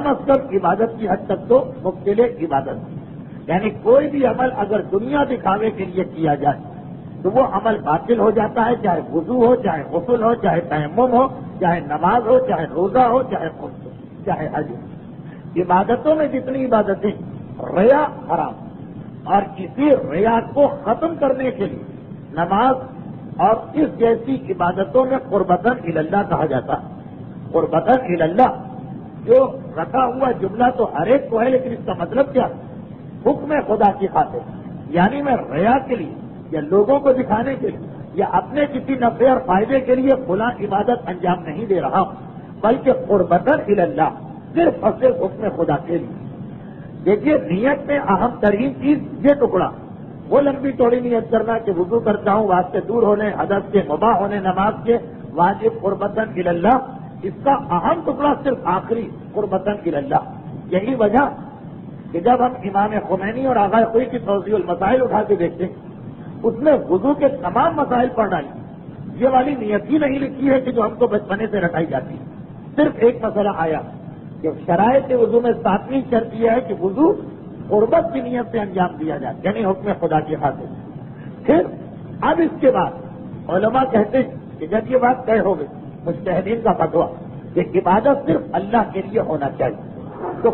कम अज कम इबादत की हद तक तो मुख्तिल इबादत यानी कोई भी अमल अगर दुनिया दिखावे के लिए किया जाए तो वो अमल बातिल हो जाता है, चाहे वज़ू हो, चाहे गसल हो, चाहे तयम हो, चाहे नमाज़ हो, चाहे रोजा हो, चाहे खुद हो, चाहे हज हो। इबादतों में जितनी इबादतें, रया हराम। और इसी रया को खत्म करने के लिए नमाज़ और इस जैसी इबादतों में कुर्बतन इल्ला कहा जाता है। कुर्बतन इल्ला जो रखा हुआ जुमला तो हर एक को है, लेकिन इसका मतलब क्या? हुक्म खुदा की खातिर। यानी मैं रया के लिए, या लोगों को दिखाने के लिए, या अपने किसी नफे और फ़ायदे के लिए खुला इबादत अंजाम नहीं दे रहा हूँ, बल्कि कुर्बतन इल्ला सिर्फ़ और सिर्फ़ हुक्म खुदा के लिए। देखिए, नियत में अहम तरीन चीज़ ये टुकड़ा, वो लंबी चौड़ी नियत करना कि वज़ू करता हूँ, वास्ते दूर होने हदस के मुबा होने, नमाज़ के, वाजिब, कुर्बतन इल्ला इसका अहम टुकड़ा सिर्फ़ आखिरी कुर्बतन इल्ला यही वजह कि जब हम इमाम खुमैनी और आगा कोई की तोजील मसाइल उठा के देखते हैं उसमें वज़ू के तमाम मसाइल पढ़ डाली। ये वाली नियत ही नहीं लिखी है कि जो हमको बचपने से रटाई जाती है। सिर्फ़ एक मसला आया कि शराय के वज़ू में सातवीं शर्त यह है कि वज़ू गुर्बत की नीयत से अंजाम दिया जाए, यानी हुक्म खुदा की खातिर फिर, अब इसके बाद कहते हैं कि जब ये बात तय हो गई मुस्तहदीन का फतवा। कि इबादत सिर्फ़ अल्लाह के लिए होना चाहिए। तो